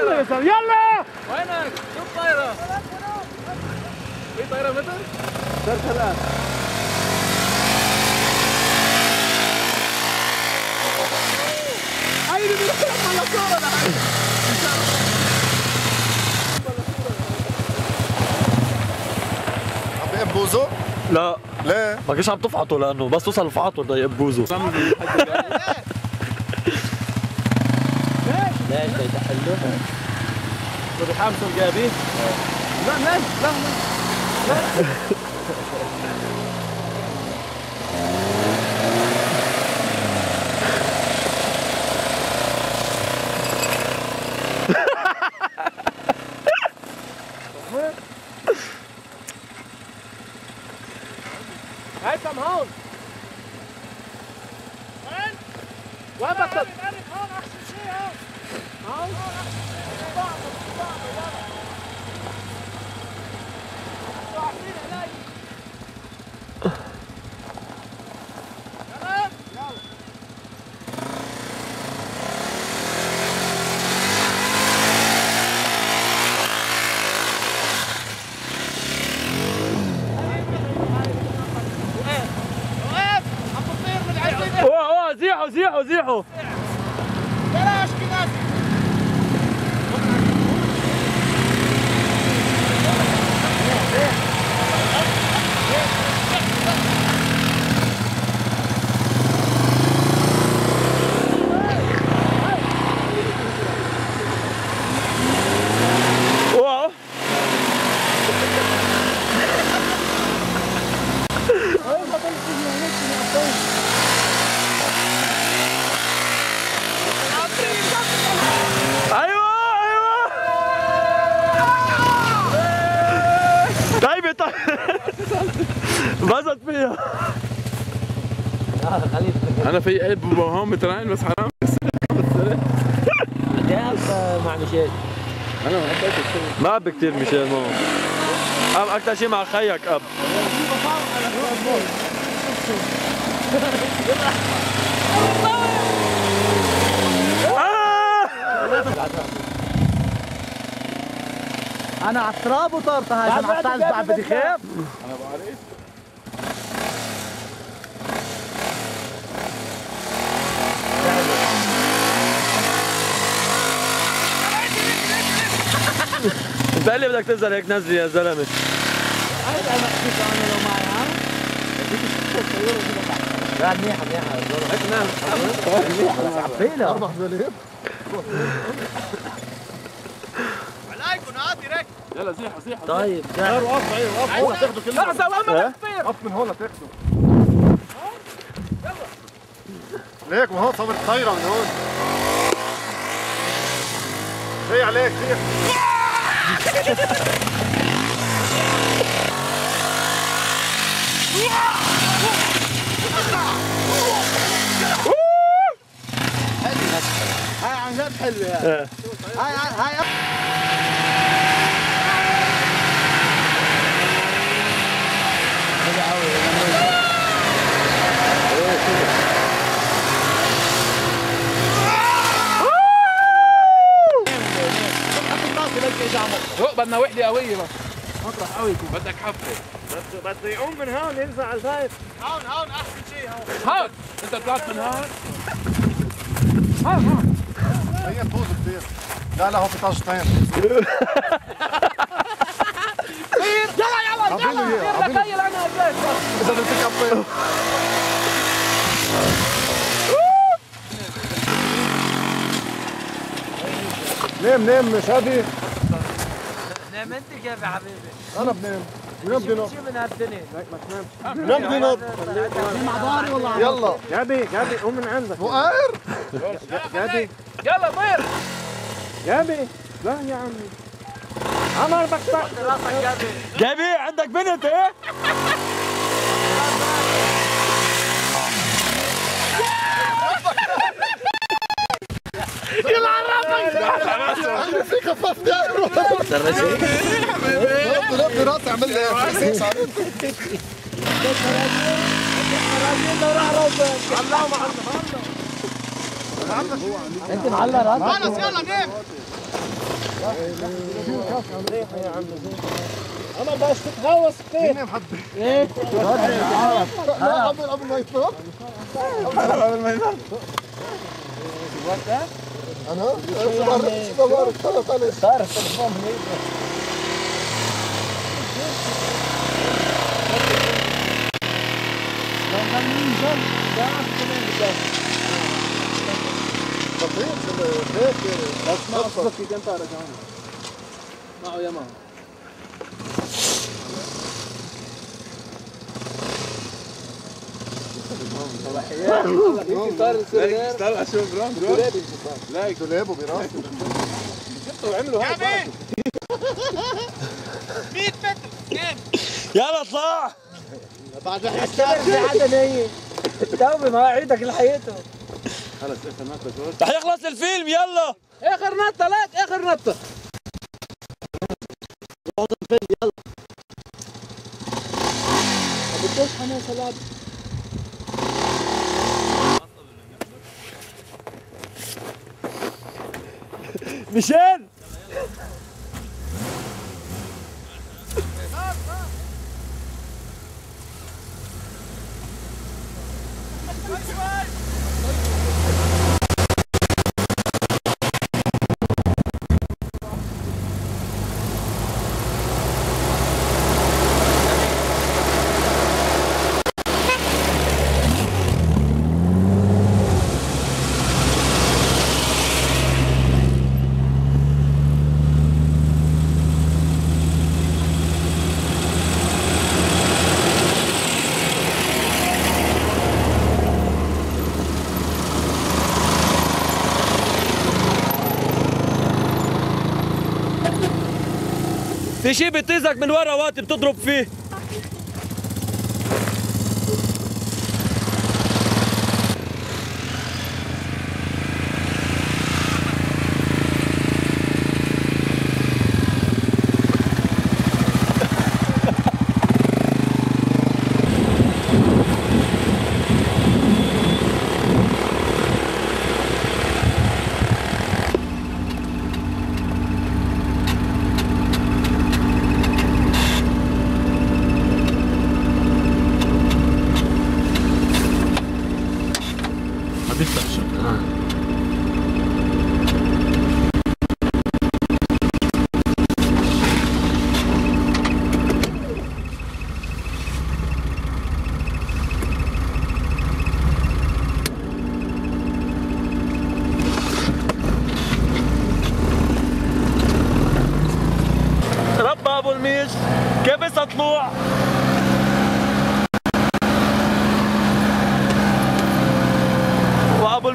يلا يا زلمه يلا وينك؟ شوف طايرة في طايرة متر؟ ثلاث هاي اللي بيروح على صورة عم يقبوزوا؟ لا ليه؟ ما كنتش عم تفعطوا لأنه بس توصل الفعاط بده يبوزوا ليش يتحلوا؟ بدي حامسوا الجابي لا لا لا هيثم هون وين؟ وين بدك هون احسن شيء هون هون اوه اوه زيحوا زيحوا زيحوا اوه أيوه أيوه طيب طيب بزت فيها. أنا في قلب هون مترين بس حرام. جاب مع ميشيل أنا ما ما اب كثير ميشيل مو اب أكثر شيء مع خيك أب! أنا على التراب وطرت هاي عم بعد بدي خاف انت بدك تنزل هيك نزلي يا زلمه لا منيحة منيحة أربع زليب يلا زيحوا زيحوا طيب غير وقف غير وقف هون تاخذوا كل لحظة وين بدك وقف من هون تاخذوا ليك من هون صارت طايرة من هون زي عليك زي هاي عن جد حلوة. هاي هاي هاي هاي هو بدنا وحدة قوية بس. مطرح قوي بدك حفرة بس بس يقوم من هون ينزل على الفايت هون أنت طلعت من هون؟ هي طوز كثير. لا لا هو في طاجتين يلا يلا اياه عبيله تخيل أنا البيت إذا بدك. نام نام مش هادي نام انت كيف يا حبيبي؟ أنا بنام. نام شو من هالدنيا. نام بدي نط مع ضهري والله يلا. جابي جابي قوم من عندك. وقاير جابي. يلا طير. جابي. لا يا عمي. عمر بك بك راسك جابي عندك بنت إيه؟ في خفاف داير نط نط راسي عمل لي انت معلق راسك أنا باش تتهوس فيه مين محبي؟ إيه قبل قبل ما يطلع قبل ما ينام أنا صبرت ثلاث عليه صار التليفون هنيك لو كان ينزل ده كمان بدك خطير هيك بس ما اصلك اذا انت رجعنا معه يا ماما صار السرير طلع شوف برام لا دولابه براسه وعملوا هذا يلا. اطلع بعد في حدا نايم توبي ما عيدك لحياته رح يخلص الفيلم يلا. آخر نطة لك آخر نطة. مشان في شي بيطيزك من ورا وقت بتضرب فيه. 喋ったでしょ。うん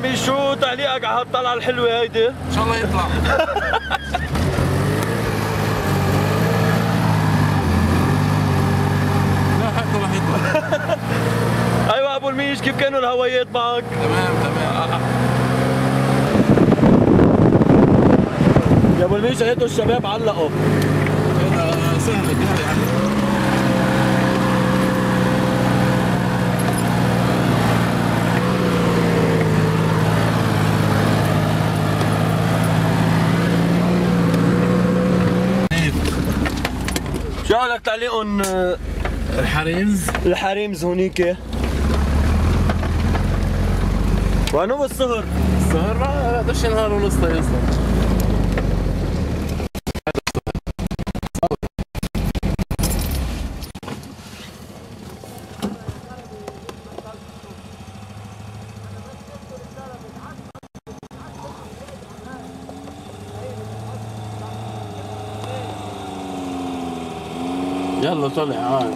وابو الميش شو تعليقك على هالطلعه الحلوه هيدي؟ ان شاء الله يطلع لا حتى راح يطلع أيوه أبو الميش كيف كانوا الهوايات معك؟ تمام تمام يا أبو الميش هيدوا الشباب علقوا عليك تعليقهم آه، الحريمز. الحريمز هونيك. وانو بالسهر السهر ما قدرش نهار ونص يوصل يلا طلع عاد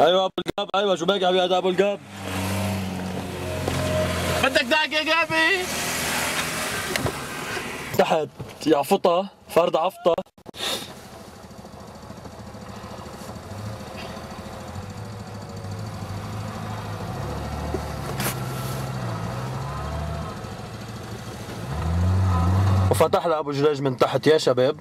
أيوه أبو القاب أيوه شو باقي على أبو القاب؟ بدك داق يا جابي تحت يعفطها فرد عفطة. وفتح لها أبو جريج من تحت يا شباب.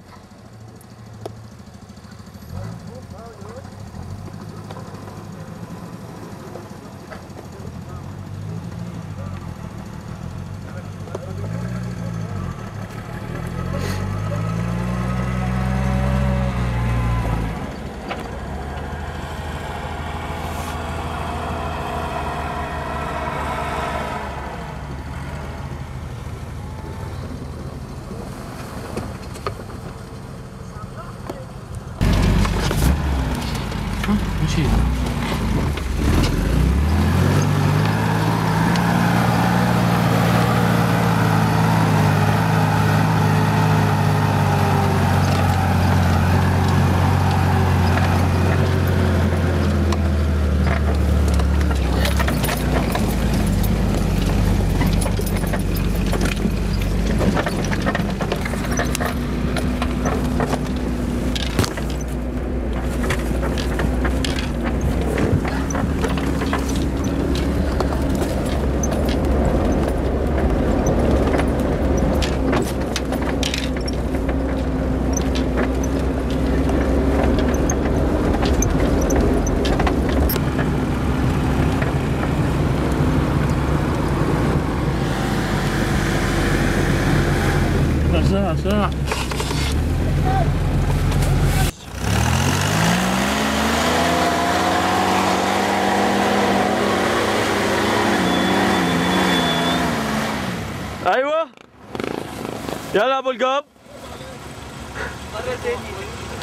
يلا أبو القاب.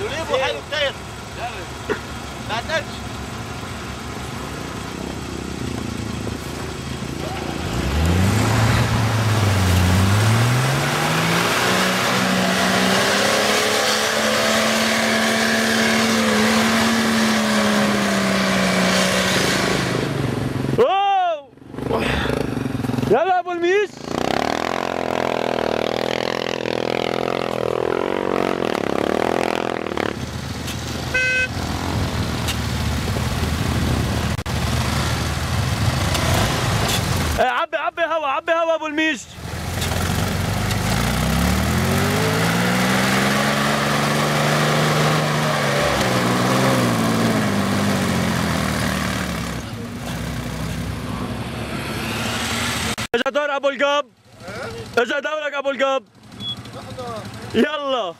دوليبو حلو كتير ما عندكش اجا دور ابو القب اجا دورك ابو القب يلا.